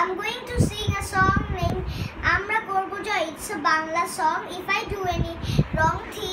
I'm going to sing a song named Amra Korbo It's a Bangla song. If I do any wrong thing,